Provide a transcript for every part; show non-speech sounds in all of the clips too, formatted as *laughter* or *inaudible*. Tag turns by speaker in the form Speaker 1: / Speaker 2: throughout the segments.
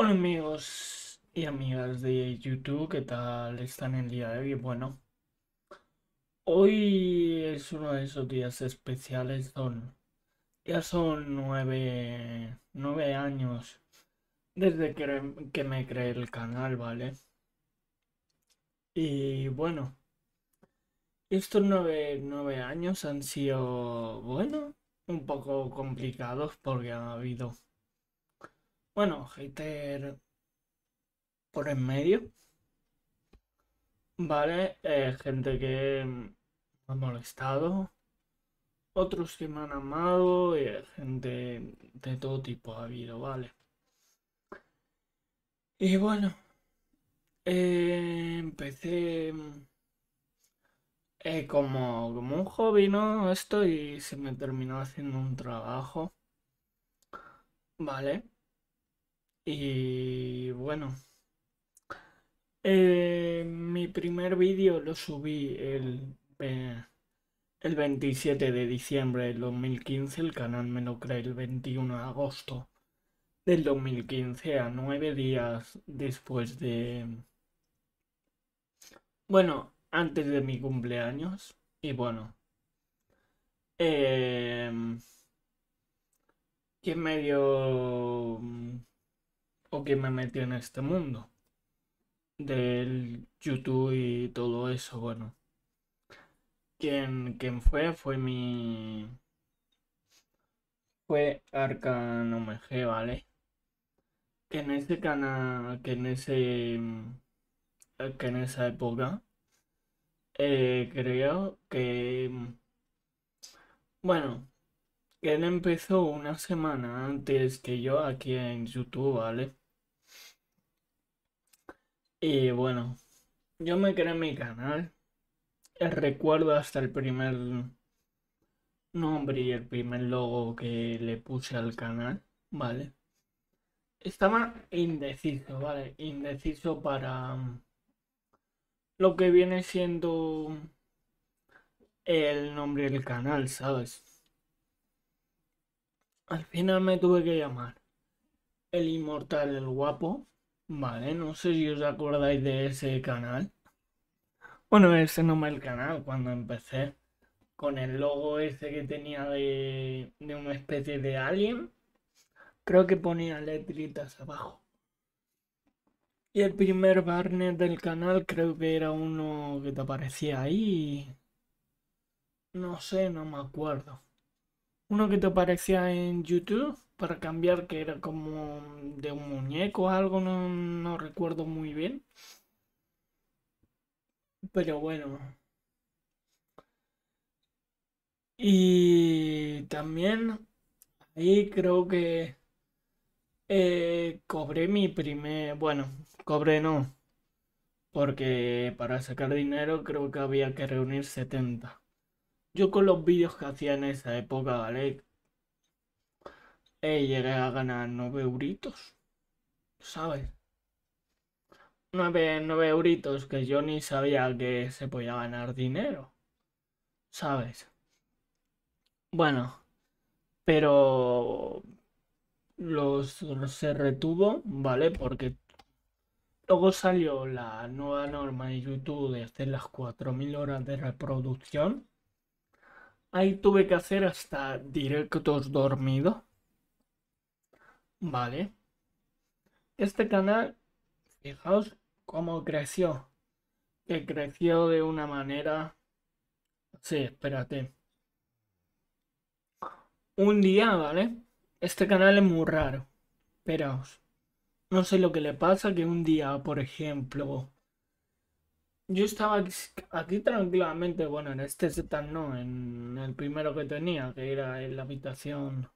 Speaker 1: Hola amigos y amigas de YouTube, ¿qué tal están el día de hoy? Bueno, hoy es uno de esos días especiales, son, ya son nueve, nueve años desde que, que me creé el canal, ¿vale? Y bueno, estos nueve, nueve años han sido, bueno, un poco complicados porque ha habido bueno, hater por en medio. Vale, eh, gente que me ha molestado. Otros que me han amado. Y gente de todo tipo ha habido, vale. Y bueno, eh, empecé eh, como, como un hobby, ¿no? Esto y se me terminó haciendo un trabajo. Vale. Y bueno, eh, mi primer vídeo lo subí el, eh, el 27 de diciembre del 2015. El canal me lo creé el 21 de agosto del 2015, a nueve días después de... Bueno, antes de mi cumpleaños. Y bueno. Eh, que medio o quién me metió en este mundo del YouTube y todo eso, bueno. Quien, fue fue mi... Fue Arcano MG, ¿vale? Que en ese canal, que en ese... Que en esa época, eh, creo que... Bueno, que él empezó una semana antes que yo aquí en YouTube, ¿vale? Y bueno, yo me creé mi canal. Recuerdo hasta el primer nombre y el primer logo que le puse al canal, ¿vale? Estaba indeciso, ¿vale? Indeciso para lo que viene siendo el nombre del canal, ¿sabes? Al final me tuve que llamar El Inmortal, el Guapo. Vale, no sé si os acordáis de ese canal. Bueno, ese nombre del canal cuando empecé. Con el logo ese que tenía de, de una especie de alien. Creo que ponía letritas abajo. Y el primer barnet del canal creo que era uno que te aparecía ahí. No sé, no me acuerdo. Uno que te aparecía en YouTube para cambiar, que era como de un muñeco o algo, no, recuerdo muy bien. Pero bueno. Y también ahí creo que eh, cobré mi primer, bueno, cobré no, porque para sacar dinero creo que había que reunir 70. Yo con los vídeos que hacía en esa época, ¿vale? Eh, llegué a ganar 9 euritos, ¿sabes? 9, 9 euritos que yo ni sabía que se podía ganar dinero, ¿sabes? Bueno, pero los, se retuvo, ¿vale? Porque luego salió la nueva norma de YouTube de hacer las 4.000 horas de reproducción. Ahí tuve que hacer hasta directos dormidos. Vale. Este canal, fijaos cómo creció. Que creció de una manera... Sí, espérate. Un día, ¿vale? Este canal es muy raro. Esperaos. No sé lo que le pasa que un día, por ejemplo, yo estaba aquí, tranquilamente, bueno, en este setup no, en el primero que tenía, que era en la habitación,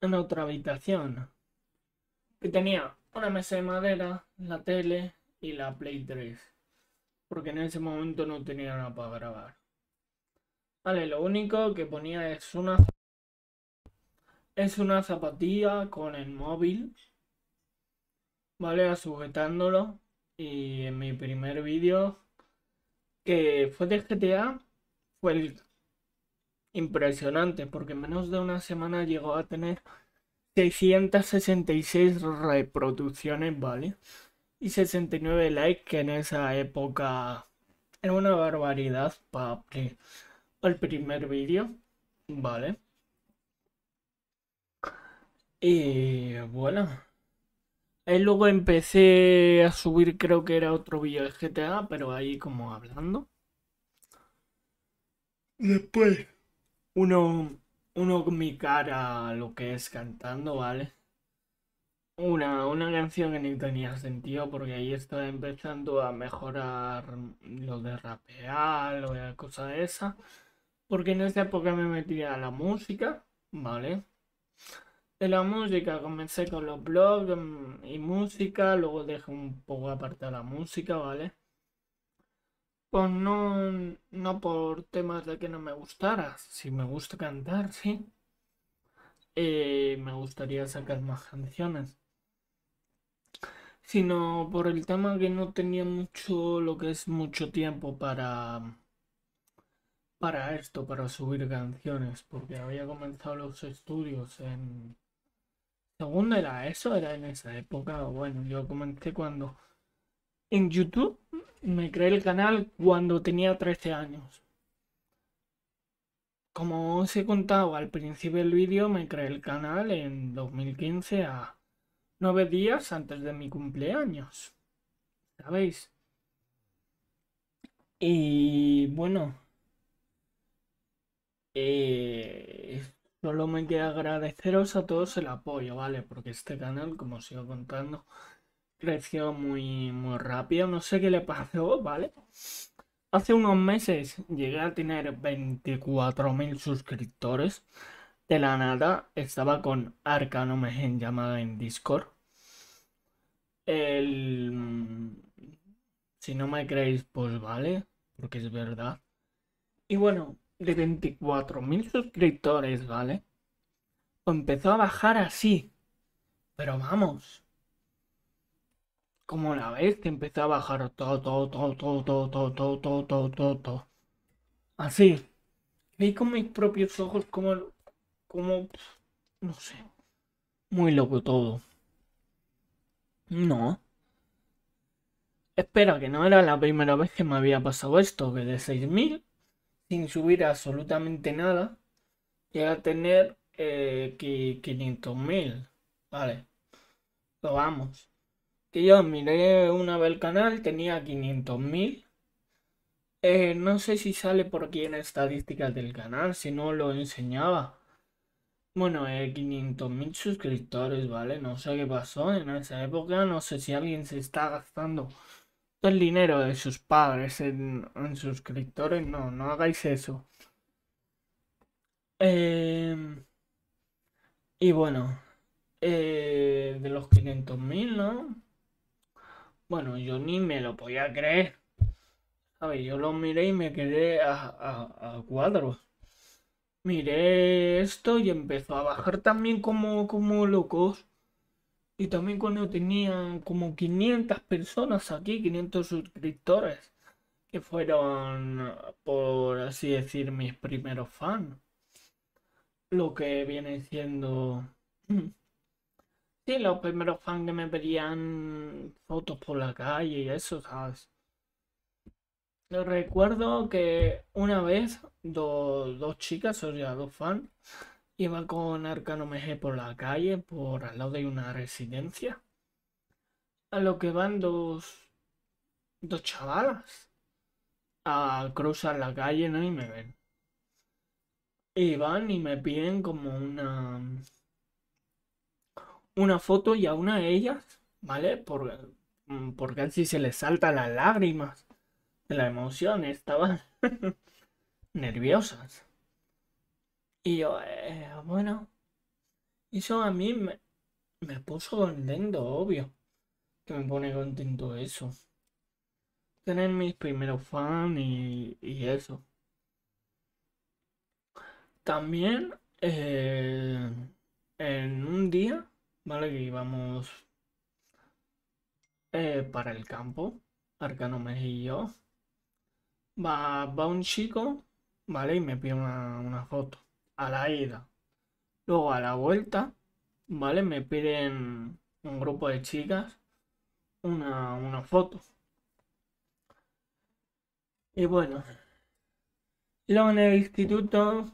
Speaker 1: en otra habitación, que tenía una mesa de madera, la tele y la Play 3, porque en ese momento no tenía nada para grabar. Vale, lo único que ponía es una es una zapatilla con el móvil, vale, sujetándolo y en mi primer vídeo, que fue de GTA, fue impresionante, porque en menos de una semana llegó a tener 666 reproducciones, ¿vale? Y 69 likes, que en esa época era una barbaridad para el primer vídeo, ¿vale? Y bueno, ahí luego empecé a subir, creo que era otro vídeo de GTA, pero ahí como hablando. Después, uno, uno con mi cara, lo que es cantando, ¿vale? Una, una canción que ni tenía sentido porque ahí estaba empezando a mejorar lo de rapear, lo de cosas de esa. Porque en esa época me metía a la música, ¿vale? De la música comencé con los blogs mm, y música, luego dejé un poco aparte la música, ¿vale? Pues no, no por temas de que no me gustara, si me gusta cantar, sí. Eh, me gustaría sacar más canciones. Sino por el tema que no tenía mucho, lo que es mucho tiempo para para esto, para subir canciones, porque había comenzado los estudios en... Segunda era eso, era en esa época. Bueno, yo comencé cuando... En YouTube me creé el canal cuando tenía 13 años. Como os he contado al principio del vídeo, me creé el canal en 2015 a 9 días antes de mi cumpleaños. ¿Sabéis? Y bueno, eh, solo me queda agradeceros a todos el apoyo, ¿vale? Porque este canal, como os sigo contando, creció muy, muy rápido. No sé qué le pasó, ¿vale? Hace unos meses llegué a tener 24.000 suscriptores. De la nada estaba con Arcano Megen llamada en Discord. El... Si no me creéis, pues vale, porque es verdad. Y bueno, de 24.000 suscriptores, ¿vale? Empezó a bajar así. Pero vamos. Como la vez que empezó a bajar todo, todo, todo, todo, todo, todo, todo, todo, todo, todo, todo. Así. Vi con mis propios ojos como, como, no sé. Muy loco todo. No. Espera, que no era la primera vez que me había pasado esto, que de 6.000 sin subir absolutamente nada, llega a tener eh, 500.000. Vale, lo vamos. Que yo miré una vez el canal, tenía 500.000. Eh, no sé si sale por aquí en estadísticas del canal, si no lo enseñaba. Bueno, eh, 500.000 suscriptores, ¿vale? No sé qué pasó en esa época, no sé si alguien se está gastando el dinero de sus padres en, suscriptores, no, no hagáis eso. Em, y bueno, eh, de los 500.000, ¿no? Bueno, yo ni me lo podía creer. ¿Sabes? Yo lo miré y me quedé a, a, a cuadros. Miré esto y empezó a bajar también como, como locos. Y también cuando tenía como 500 personas aquí, 500 suscriptores, que fueron, por así decir, mis primeros fans. Lo que viene siendo... *clears throat* Sí, los primeros fans que me pedían fotos por la calle y eso, ¿sabes? Recuerdo que una vez dos chicas, o sea, dos fans, Iba con Arcano MG por la calle, por al lado de una residencia. A lo que van dos, dos chavalas a cruzar la calle, ¿no? Y me ven. Y van y me piden como una una foto y a una de ellas, ¿vale? Por, porque así se les saltan las lágrimas de la emoción, estaban *laughs* nerviosas. Y yo, eh, bueno, eso a mí me, me puso contento, obvio. Que me pone contento eso. Tener mis primeros fans y, eso. También eh, en un día, ¿vale? Que íbamos eh, para el campo, Arcano y yo. Va, va un chico, ¿vale? Y me pide una foto a la ida. Luego a la vuelta ¿vale? Me piden un grupo de chicas una, una foto. Y bueno, luego en el instituto,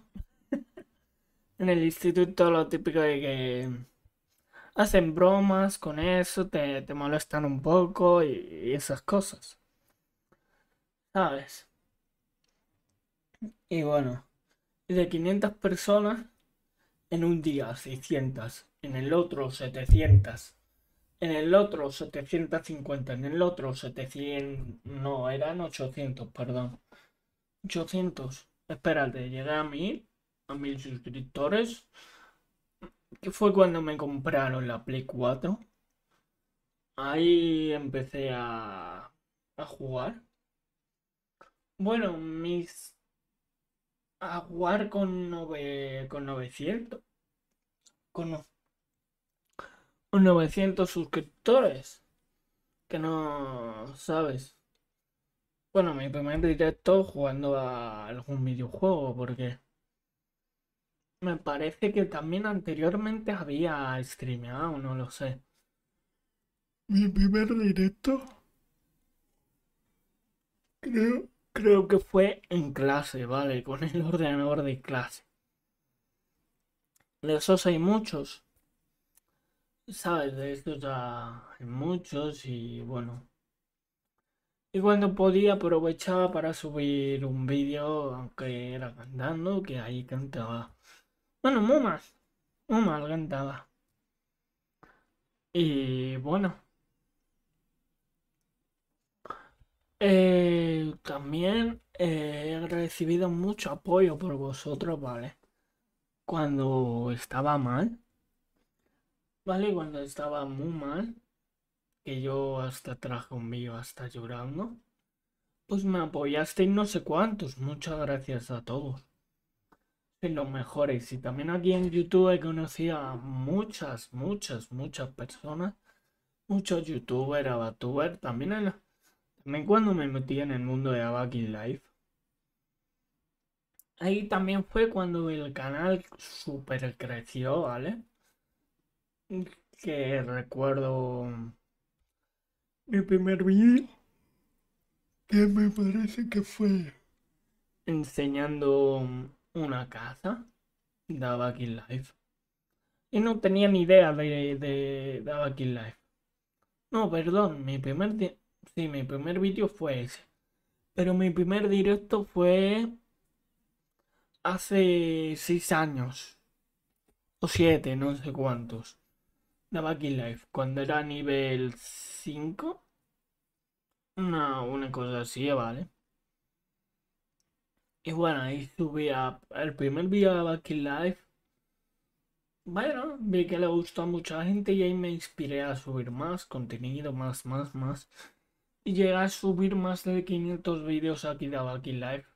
Speaker 1: *laughs* en el instituto lo típico de que hacen bromas con eso, te, te molestan un poco y, esas cosas. ¿Sabes? Y bueno, de 500 personas, en un día 600, en el otro 700, en el otro 750, en el otro 700, no, eran 800, perdón. 800, espérate, llegué a mil, a mil suscriptores que fue cuando me compraron la Play 4. Ahí empecé a, a jugar. Bueno, mis... A jugar con, nove, con 900. Con, con 900 suscriptores. Que no sabes. Bueno, mi primer directo jugando a algún videojuego, porque me parece que también anteriormente había streameado, no lo sé. Mi primer directo. Creo, creo que fue en clase, ¿vale? Con el ordenador de clase. De esos hay muchos. ¿Sabes? De estos ya hay muchos y bueno. Y cuando podía aprovechaba para subir un vídeo, aunque era cantando, que ahí cantaba. Bueno. Muy mal cantaba. Y bueno. Eh, también eh, he recibido mucho apoyo por vosotros, ¿vale? Cuando estaba mal. ¿Vale? Cuando estaba muy mal. Que yo hasta traje un vídeo hasta llorando. Pues me apoyasteis no sé cuántos. Muchas gracias a todos los mejores. Y también aquí en YouTube he conocido a muchas, muchas, muchas personas. Muchos youtubers, abatubers. También, también cuando me metí en el mundo de Abakin Life. Ahí también fue cuando el canal super creció, ¿vale? Que recuerdo mi primer vídeo. Que me parece que fue enseñando una casa de aquí Life. Y no tenía ni idea de, de, de Life. No, perdón, mi primer... Sí, mi primer vídeo fue ese. Pero mi primer directo fue hace 6 años. O 7, no sé cuántos. De Back Life. Cuando era nivel 5. Una, una cosa así, ¿vale? Y bueno, ahí subí a, el primer video de Back Life. Bueno, vi que le gustó a mucha gente y ahí me inspiré a subir más contenido, más, más, más. Y llegué a subir más de 500 vídeos aquí de Back Life.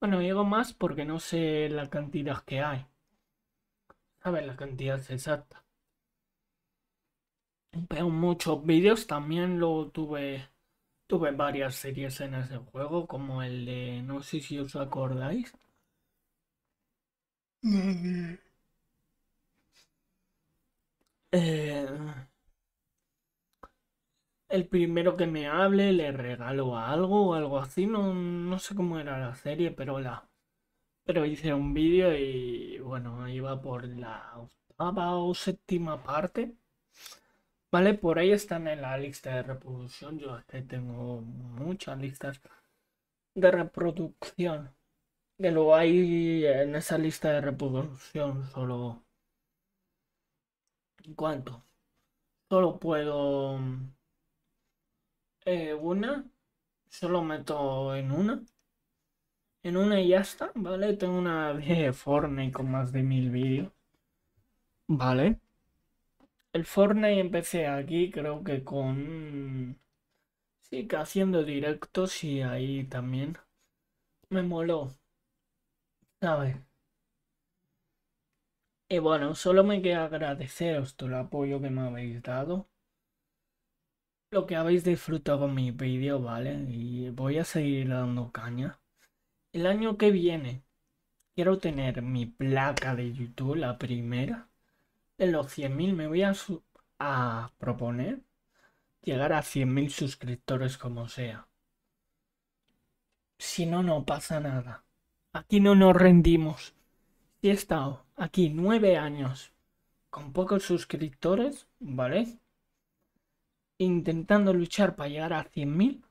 Speaker 1: Bueno, llego más porque no sé la cantidad que hay. ¿Sabes? La cantidad exacta. Pero muchos vídeos también lo tuve Tuve varias series en ese juego, como el de, no sé si os acordáis. Eh, el primero que me hable le regalo algo o algo así, no, no sé cómo era la serie, pero la... Pero hice un vídeo y bueno, iba por la octava o séptima parte. Vale, por ahí están en la lista de reproducción. Yo tengo muchas listas de reproducción. Que lo hay en esa lista de reproducción solo. ¿Cuánto? Solo puedo. Eh, una. Solo meto en una. En una y ya está, ¿vale? Tengo una *laughs* de Fortnite con más de mil vídeos. ¿Vale? El Fortnite empecé aquí, creo que con... Sí, que haciendo directos y ahí también me moló. ¿Sabes? Y bueno, solo me queda agradeceros todo el apoyo que me habéis dado. Lo que habéis disfrutado mi vídeo, ¿vale? Y voy a seguir dando caña. El año que viene quiero tener mi placa de YouTube, la primera de los 100.000 me voy a, a proponer llegar a 100.000 suscriptores como sea. Si no, no pasa nada. Aquí no nos rendimos. Si he estado aquí nueve años con pocos suscriptores, ¿vale? Intentando luchar para llegar a 100.000,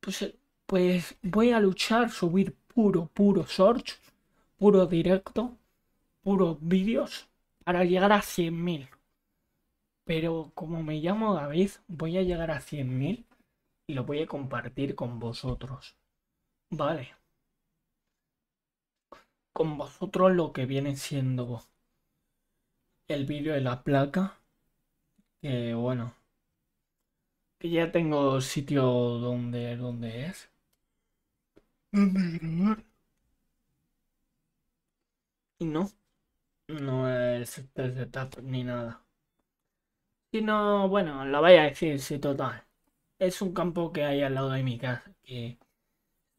Speaker 1: pues, pues voy a luchar, subir puro, puro shorts, puro directo, puro vídeos para llegar a 100.000. Pero como me llamo David, voy a llegar a 100.000 y lo voy a compartir con vosotros. Vale. Con vosotros lo que viene siendo el vídeo de la placa. Que bueno. Que ya tengo sitio donde, donde es. Y no. No es este setup ni nada. Si no, bueno, lo voy a decir, sí, total. Es un campo que hay al lado de mi casa, que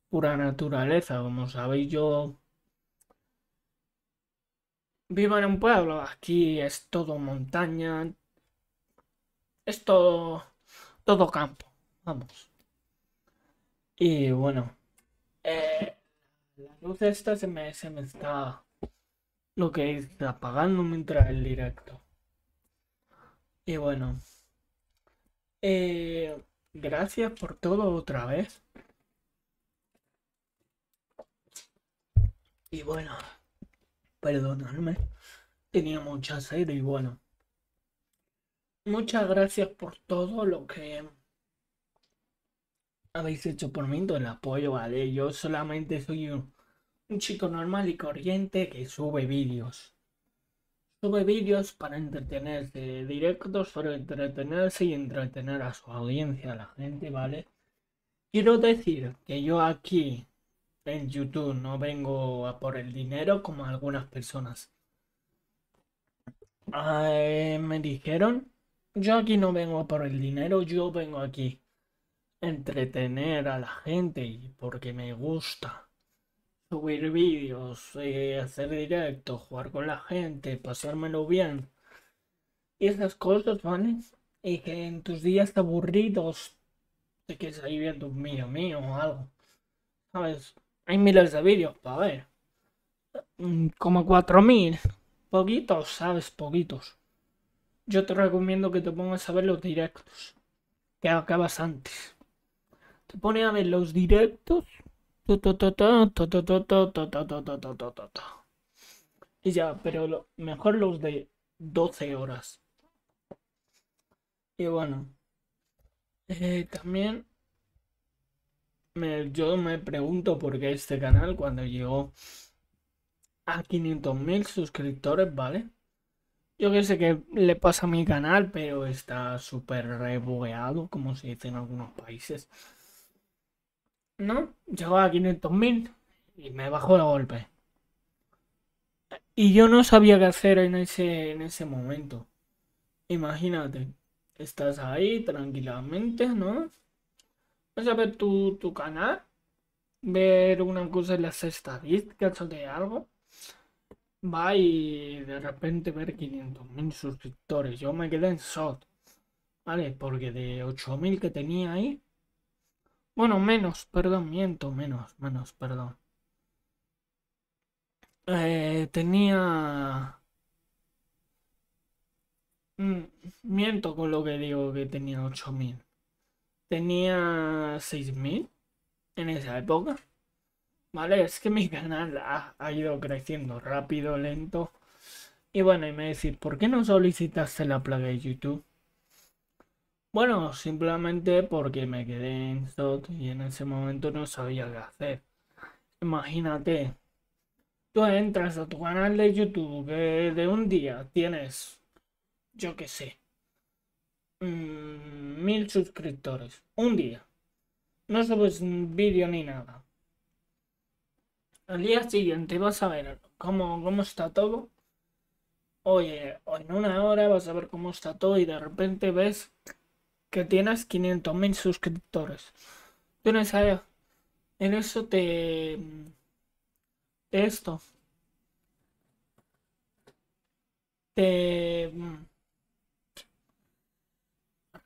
Speaker 1: pura naturaleza, como sabéis yo vivo en un pueblo, aquí es todo montaña, es todo, todo campo, vamos. Y bueno, eh, la luz esta se me, se me está lo que está apagando mientras el directo. Y bueno, eh, gracias por todo otra vez. Y bueno, perdonadme, tenía mucha sed y bueno. Muchas gracias por todo lo que habéis hecho por mí, todo el apoyo, ¿vale? Yo solamente soy un chico normal y corriente que sube vídeos. Sube vídeos para entretenerse, directos para entretenerse y entretener a su audiencia, a la gente, ¿vale? Quiero decir que yo aquí en YouTube no vengo a por el dinero como algunas personas. me dijeron, yo aquí no vengo por el dinero, yo vengo aquí entretener a la gente y porque me gusta subir vídeos, eh, hacer directos, jugar con la gente, pasármelo bien. Y esas cosas, ¿vale? Y que en tus días aburridos te quedes ahí viendo un vídeo mío o algo. ¿Sabes? Hay miles de vídeos para ver. Mm, como 4000. Poquitos, ¿sabes? Poquitos. Yo te recomiendo que te pongas a ver los directos. Que acabas antes. Te pones a ver los directos y ya, pero mejor los de 12 horas. Y bueno, también me, yo me pregunto por qué este canal cuando llegó a 500.000 suscriptores, ¿vale? Yo que sé que le pasa a mi canal, pero está súper rebugueado, como se dice en algunos países. ¿no? Llegó a 500.000 y me bajó el golpe. Y yo no sabía qué hacer en ese, en ese momento. Imagínate, estás ahí tranquilamente, ¿no? Vas a ver tu, tu canal, ver una cosa en las estadísticas o de algo. Va y de repente ver 500.000 suscriptores. Yo me quedé en shot. ¿Vale? Porque de 8.000 que tenía ahí, bueno, menos, perdón, miento, menos, menos, perdón. Eh, tenía... Mm, miento con lo que digo que tenía 8000. Tenía 6000 en esa época. Vale, es que mi *laughs* canal ha, ido creciendo rápido, lento. Y bueno, y me decís, ¿por qué no solicitaste la plaga de YouTube? Bueno, simplemente porque me quedé en SOT y en ese momento no sabía qué hacer. Imagínate, tú entras a tu canal de YouTube que de un día tienes, yo qué sé, mm, mil suscriptores. Un día. No subes vídeo ni nada. Al día siguiente vas a ver cómo, cómo está todo. Oye, en una hora vas a ver cómo está todo y de repente ves que tienes 500.000 suscriptores. Tú no sabes, en eso te... esto. te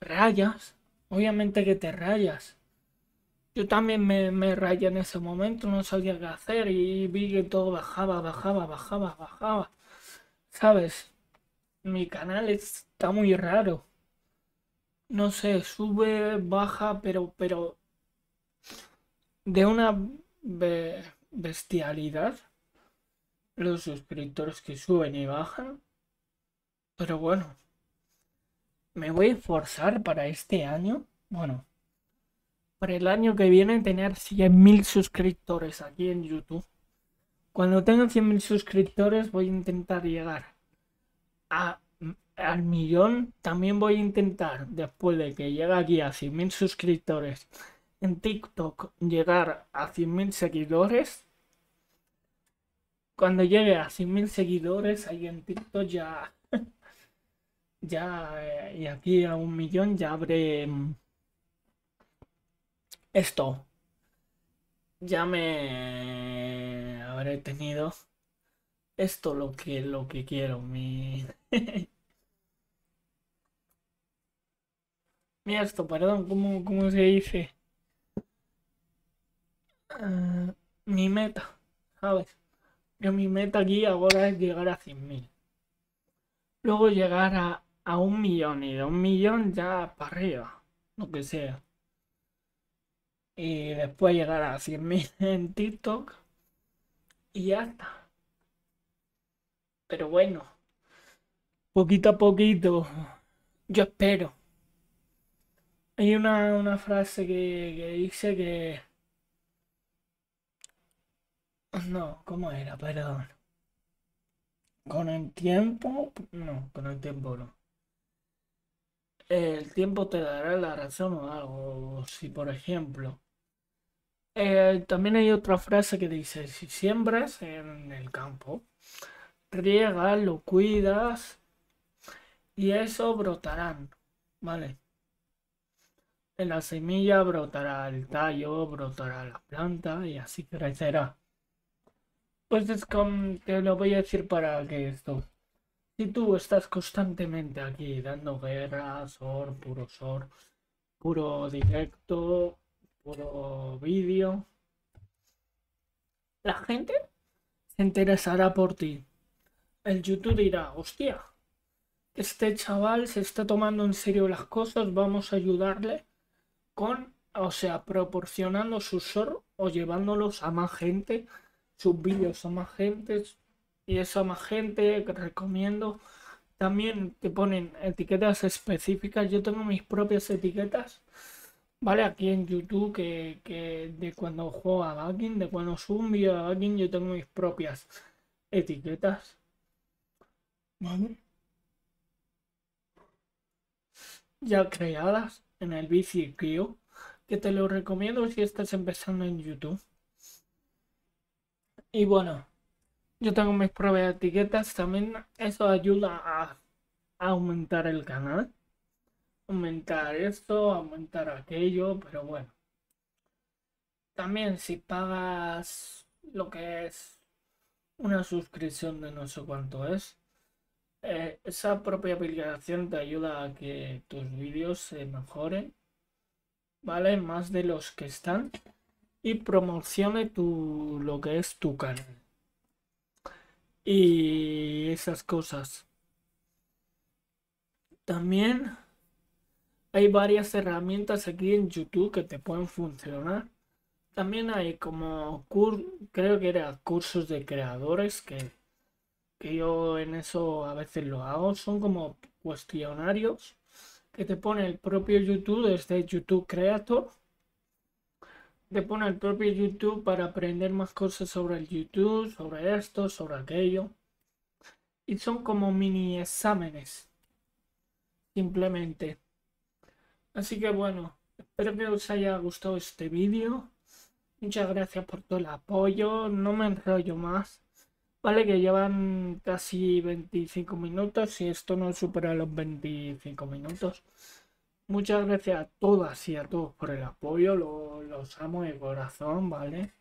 Speaker 1: rayas, obviamente que te rayas. Yo también me, me rayé en ese momento, no sabía qué hacer y vi que todo bajaba, bajaba, bajaba, bajaba. ¿Sabes? Mi canal está muy raro. No sé, sube, baja, pero, pero de una bestialidad los suscriptores que suben y bajan. Pero bueno, me voy a esforzar para este año. Bueno, para el año que viene tener 100.000 suscriptores aquí en YouTube. Cuando tenga 100.000 suscriptores voy a intentar llegar a, al millón. También voy a intentar, después de que llegue aquí a 100.000 suscriptores en TikTok, llegar a 100.000 seguidores. Cuando llegue a 100.000 seguidores ahí en TikTok ya... *laughs* ya... Eh, y aquí a un millón ya abre... Esto. Ya me habré tenido esto lo que lo que quiero, mi *laughs* Mira esto, perdón, ¿cómo, cómo se dice? Ah, mi meta, ¿sabes? Yo mi meta aquí ahora es llegar a 100.000. Luego llegar a, a un millón y de un millón ya para arriba, lo que sea y después llegar a 100.000 *laughs* en TikTok y ya está. Pero bueno, poquito a poquito, yo espero. Hay una, una frase que, que dice que... No, ¿cómo era? Perdón. Con el tiempo... No, con el tiempo no. El tiempo te dará la razón o algo. Si por ejemplo eh, también hay otra frase que dice, si siembras en el campo, riegas, lo cuidas y eso brotarán, ¿vale? En la semilla brotará el tallo, brotará la planta y así crecerá. Pues es como te lo voy a decir para que esto. Si tú estás constantemente aquí dando guerra, sor, puro sor, puro directo, puro vídeo. La gente se interesará por ti. El YouTube dirá, hostia, este chaval se está tomando en serio las cosas, vamos a ayudarle con, o sea, proporcionando sus short o llevándolos a más gente, sus vídeos a más gente y eso a más gente que recomiendo. También te ponen etiquetas específicas, yo tengo mis propias etiquetas Vale, aquí en YouTube que, de cuando juego a Backing, de cuando subo un vídeo a Backing, yo tengo mis propias etiquetas. ¿Vale? Ya creadas en el BCQ, que te lo recomiendo si estás empezando en YouTube. Y bueno, yo tengo mis propias etiquetas, también eso ayuda a aumentar el canal aumentar esto, aumentar aquello, pero bueno. También si pagas lo que es una suscripción de no sé cuánto es, eh, esa propia aplicación te ayuda a que tus vídeos se mejoren, ¿vale? Más de los que están y promocione tu, lo que es tu canal. Y esas cosas. También hay varias herramientas aquí en YouTube que te pueden funcionar. También hay como, creo que era cursos de creadores que, que yo en eso a veces lo hago. Son como cuestionarios que te pone el propio YouTube desde YouTube Creator. Te pone el propio YouTube para aprender más cosas sobre el YouTube, sobre esto, sobre aquello. Y son como mini exámenes. Simplemente. Así que bueno, espero que os haya gustado este vídeo. Muchas gracias por todo el apoyo. No me enrollo más. Vale, que llevan casi 25 minutos y esto no supera los 25 minutos. Muchas gracias a todas y a todos por el apoyo. los amo de corazón, ¿vale?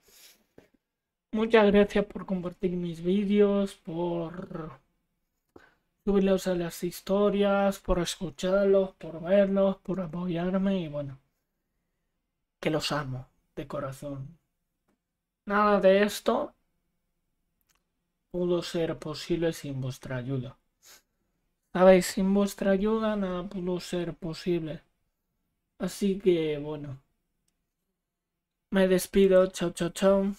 Speaker 1: Muchas gracias por compartir mis vídeos, por subirlos a las historias, por escucharlos, por verlos, por apoyarme y bueno, que los amo de corazón. Nada de esto pudo ser posible sin vuestra ayuda. Sabéis, sin vuestra ayuda nada pudo ser posible. Así que bueno. Me despido, chao, chao, chao.